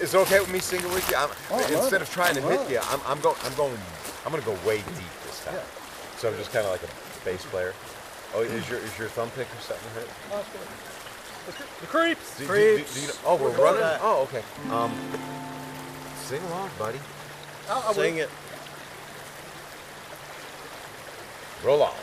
Is it okay with me singing with you? I'm, Oh, instead of trying to hit you, I'm, I'm going. I'm going. I'm going to go way deep this time. Yeah. So I'm just kind of like a bass player. Oh, is your is your thumb pick or something hurt? The creeps. Do- do- do- Creeps. do you know- oh, we're, We're running. back. Oh, okay. Um, sing along, buddy. i'll Sing it. Roll on.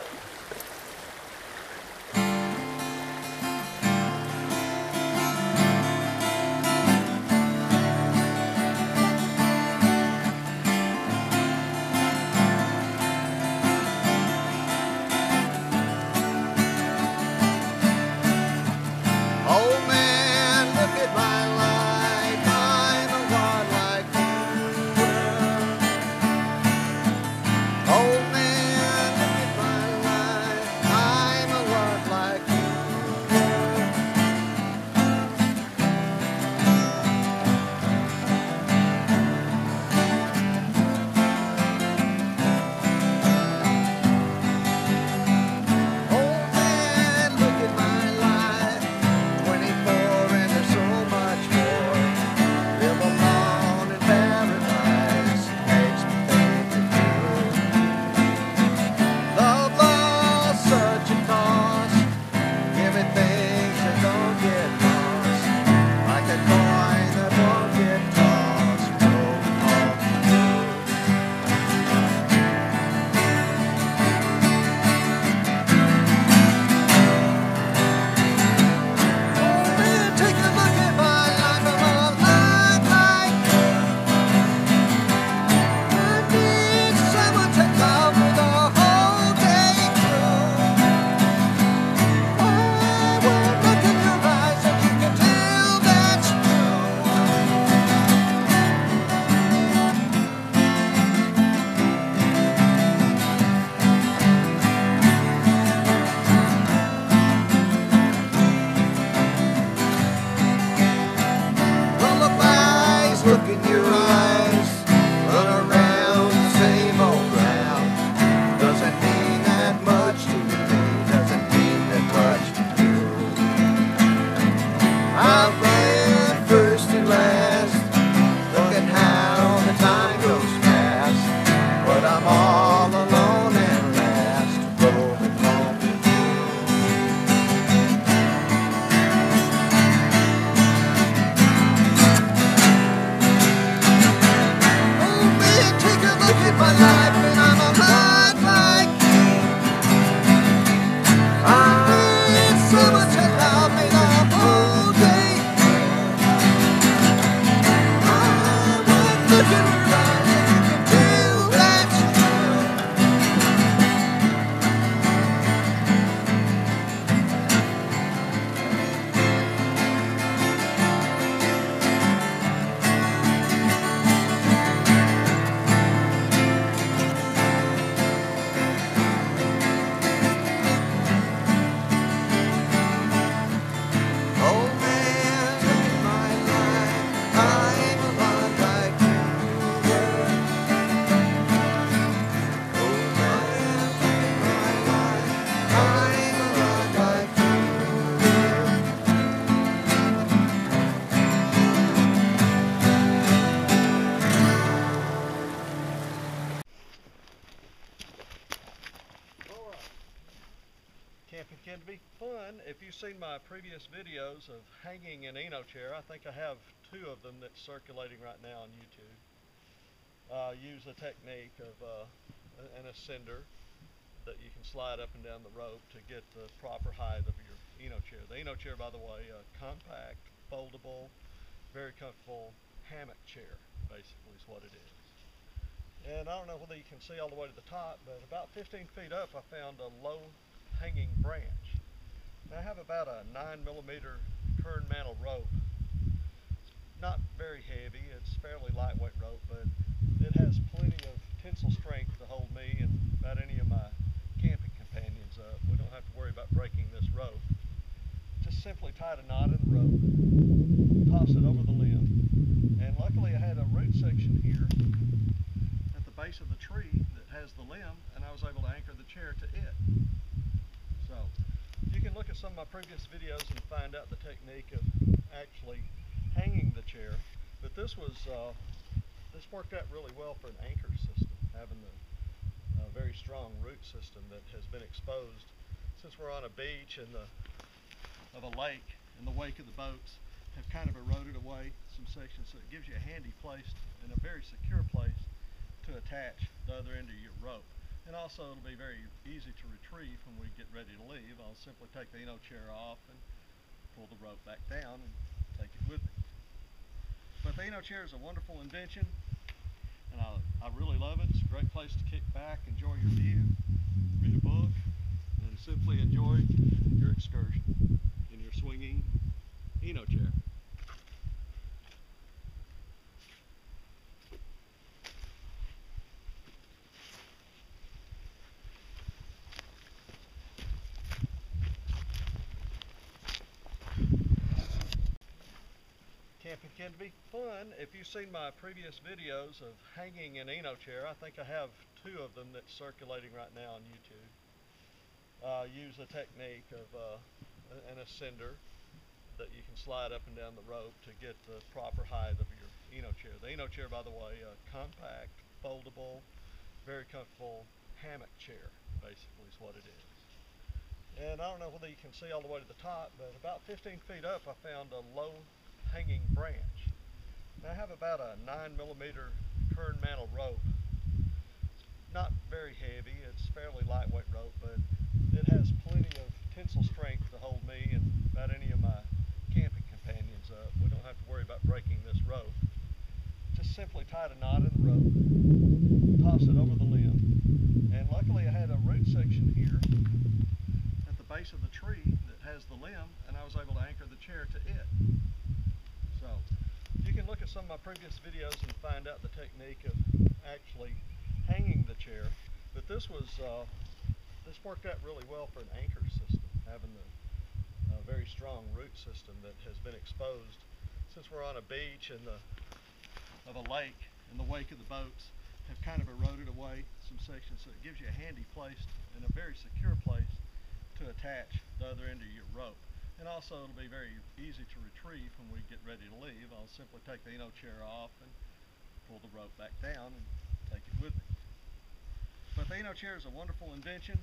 If you've seen my previous videos of hanging an Eno chair, I think I have two of them that's circulating right now on YouTube. Uh, use a technique of uh, an ascender that you can slide up and down the rope to get the proper height of your Eno chair. The Eno chair, by the way, a compact, foldable, very comfortable hammock chair, basically is what it is. And I don't know whether you can see all the way to the top, but about 15 feet up, I found a low hanging branch. I have about a 9 millimeter kernmantle rope. It's not very heavy, it's fairly lightweight rope, but it has plenty of tensile strength to hold me and about any of my camping companions up. We don't have to worry about breaking this rope. Just simply tied a knot in the rope, toss it over the limb, and luckily I had a root section here at the base of the tree that has the limb, and I was able to anchor the chair to it. So you can look at some of my previous videos and find out the technique of actually hanging the chair. But this was uh, this worked out really well for an anchor system, having the uh, very strong root system that has been exposed since we're on a beach and the of a lake in the wake of the boats have kind of eroded away some sections, so it gives you a handy place and a very secure place to attach the other end of your rope. And also it'll be very easy to retrieve when we get ready to leave. I'll simply take the Eno chair off and pull the rope back down and take it with me. But the Eno chair is a wonderful invention and I, I really love it. It's a great place to kick back, enjoy your view, read a book, and simply enjoy your excursion in your swinging Eno chair. Camping can be fun. If you've seen my previous videos of hanging an Eno chair, I think I have two of them that's circulating right now on YouTube. Uh, use a technique of uh, an ascender that you can slide up and down the rope to get the proper height of your Eno chair. The Eno chair, by the way, a compact, foldable, very comfortable hammock chair, basically is what it is. And I don't know whether you can see all the way to the top, but about 15 feet up, I found a low hanging branch. Now I have about a 9 millimeter kernmantle rope. It's Not very heavy, it's fairly lightweight rope, but it has plenty of tensile strength to hold me and about any of my camping companions up. We don't have to worry about breaking this rope. Just simply tied a knot in the rope, toss it over the limb, and luckily I had a root section here at the base of the tree that has the limb, and I was able to anchor the chair to it. So you can look at some of my previous videos and find out the technique of actually hanging the chair. But this was uh, this worked out really well for an anchor system, having the uh, very strong root system that has been exposed since we're on a beach and the of a lake in the wake of the boats have kind of eroded away some sections, so it gives you a handy place and a very secure place to attach the other end of your rope. And also it'll be very easy to retrieve when we get ready to leave. I'll simply take the Eno chair off and pull the rope back down and take it with me. But the Eno chair is a wonderful invention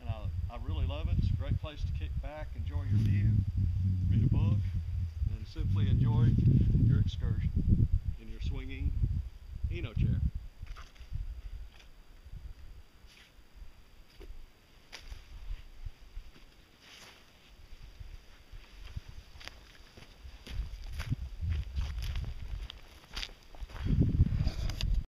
and I, I really love it. It's a great place to kick back, enjoy your view, read a book, and simply enjoy your excursion in your swinging Eno chair.